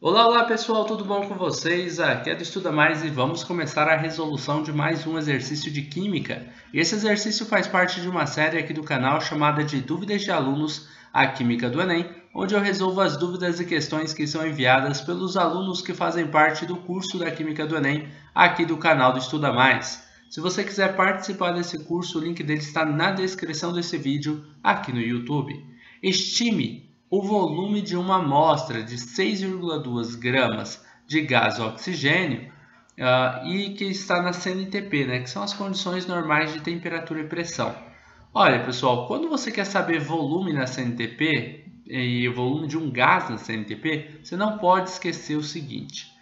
Olá, olá pessoal, tudo bom com vocês? Aqui é do Estuda Mais e vamos começar a resolução de mais um exercício de Química. Esse exercício faz parte de uma série aqui do canal chamada de Dúvidas de Alunos, a Química do Enem, onde eu resolvo as dúvidas e questões que são enviadas pelos alunos que fazem parte do curso da Química do Enem aqui do canal do Estuda Mais. Se você quiser participar desse curso, o link dele está na descrição desse vídeo aqui no YouTube. Estime o volume de uma amostra de 6,2 gramas de gás oxigênio uh, e que está na CNTP, né, que são as condições normais de temperatura e pressão. Olha, pessoal, quando você quer saber volume na CNTP e volume de um gás na CNTP, você não pode esquecer o seguinte.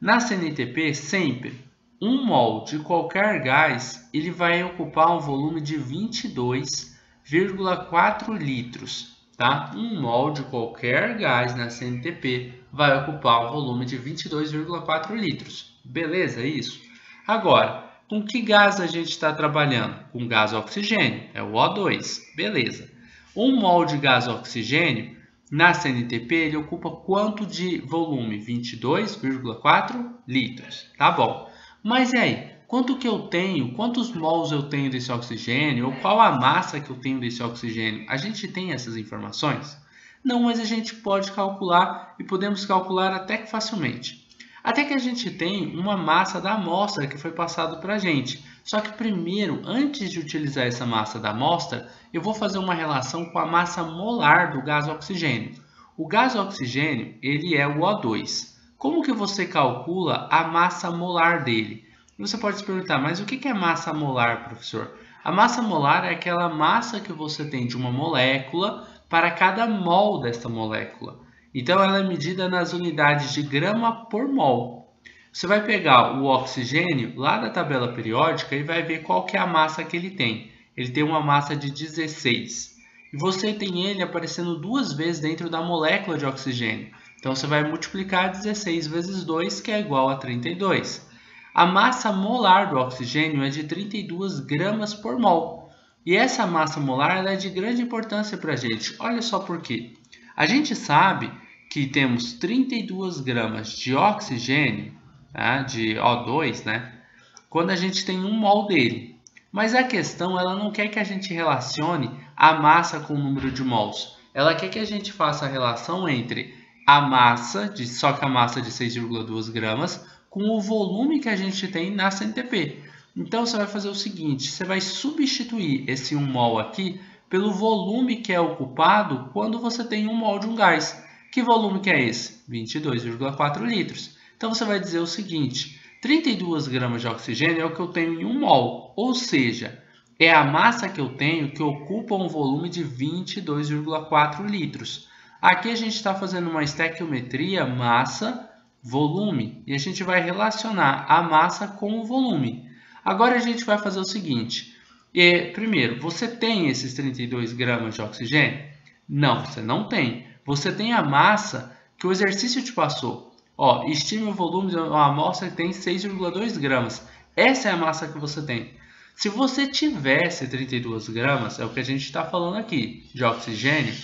Na CNTP, sempre um mol de qualquer gás ele vai ocupar um volume de 22,4 litros tá? Um mol de qualquer gás na CNTP vai ocupar um volume de 22,4 litros. Beleza, isso? Agora, com que gás a gente está trabalhando? Com gás oxigênio, é o O2. Beleza. Um mol de gás oxigênio na CNTP ele ocupa quanto de volume? 22,4 litros. Tá bom. Mas e aí? Quanto que eu tenho, quantos mols eu tenho desse oxigênio, ou qual a massa que eu tenho desse oxigênio. A gente tem essas informações? Não, mas a gente pode calcular e podemos calcular até que facilmente. Até que a gente tem uma massa da amostra que foi passado para a gente. Só que primeiro, antes de utilizar essa massa da amostra, eu vou fazer uma relação com a massa molar do gás oxigênio. O gás oxigênio ele é o O2. Como que você calcula a massa molar dele? Você pode se perguntar, mas o que é massa molar, professor? A massa molar é aquela massa que você tem de uma molécula para cada mol desta molécula. Então, ela é medida nas unidades de grama por mol. Você vai pegar o oxigênio lá da tabela periódica e vai ver qual que é a massa que ele tem. Ele tem uma massa de 16. E você tem ele aparecendo duas vezes dentro da molécula de oxigênio. Então, você vai multiplicar 16 vezes 2, que é igual a 32. A massa molar do oxigênio é de 32 gramas por mol. E essa massa molar é de grande importância para a gente. Olha só por quê. A gente sabe que temos 32 gramas de oxigênio, tá? de O2, né? quando a gente tem um mol dele. Mas a questão ela não quer que a gente relacione a massa com o número de mols. Ela quer que a gente faça a relação entre a massa, de, só que a massa de 6,2 gramas, com o volume que a gente tem na CNTP. Então você vai fazer o seguinte, você vai substituir esse 1 mol aqui pelo volume que é ocupado quando você tem 1 mol de um gás. Que volume que é esse? 22,4 litros. Então você vai dizer o seguinte, 32 gramas de oxigênio é o que eu tenho em 1 mol, ou seja, é a massa que eu tenho que ocupa um volume de 22,4 litros. Aqui a gente está fazendo uma estequiometria massa volume, e a gente vai relacionar a massa com o volume. Agora a gente vai fazer o seguinte, e, primeiro, você tem esses 32 gramas de oxigênio? Não, você não tem. Você tem a massa que o exercício te passou. Ó, estime o volume de uma amostra que tem 6,2 gramas. Essa é a massa que você tem. Se você tivesse 32 gramas, é o que a gente está falando aqui, de oxigênio,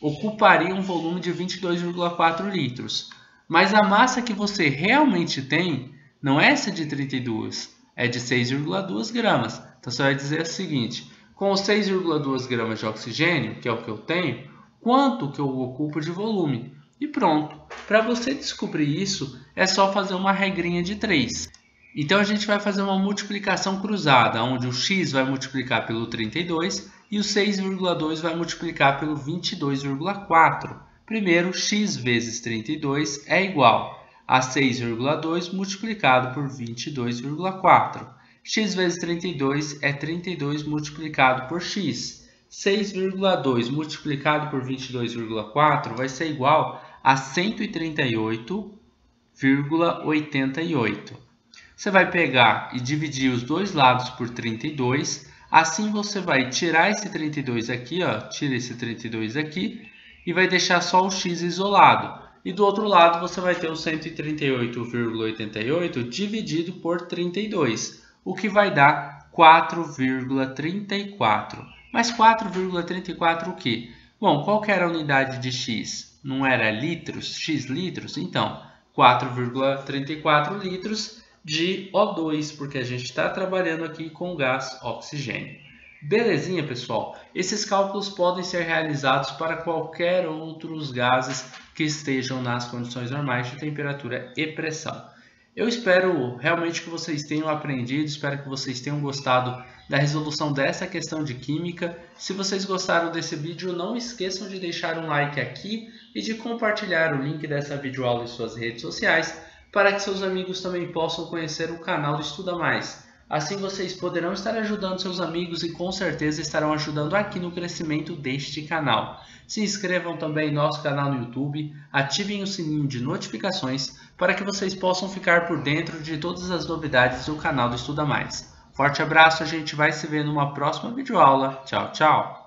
ocuparia um volume de 22,4 litros. Mas a massa que você realmente tem não é essa de 32, é de 6,2 gramas. Então você vai dizer o seguinte, com 6,2 gramas de oxigênio, que é o que eu tenho, quanto que eu ocupo de volume? E pronto. Para você descobrir isso, é só fazer uma regrinha de 3. Então a gente vai fazer uma multiplicação cruzada, onde o x vai multiplicar pelo 32 e o 6,2 vai multiplicar pelo 22,4. Primeiro, x vezes 32 é igual a 6,2 multiplicado por 22,4. x vezes 32 é 32 multiplicado por x. 6,2 multiplicado por 22,4 vai ser igual a 138,88. Você vai pegar e dividir os dois lados por 32. Assim você vai tirar esse 32 aqui, ó, tira esse 32 aqui e vai deixar só o x isolado. E do outro lado você vai ter o 138,88 dividido por 32, o que vai dar 4,34. Mas 4,34 o quê? Bom, qual que era a unidade de x? Não era litros? x litros? Então, 4,34 litros de O2, porque a gente está trabalhando aqui com gás oxigênio. Belezinha, pessoal? Esses cálculos podem ser realizados para qualquer outros gases que estejam nas condições normais de temperatura e pressão. Eu espero realmente que vocês tenham aprendido, espero que vocês tenham gostado da resolução dessa questão de química. Se vocês gostaram desse vídeo, não esqueçam de deixar um like aqui e de compartilhar o link dessa videoaula em suas redes sociais para que seus amigos também possam conhecer o canal Estuda Mais. Assim vocês poderão estar ajudando seus amigos e com certeza estarão ajudando aqui no crescimento deste canal. Se inscrevam também em nosso canal no YouTube, ativem o sininho de notificações para que vocês possam ficar por dentro de todas as novidades do canal do Estuda Mais. Forte abraço, a gente vai se ver numa próxima videoaula. Tchau, tchau!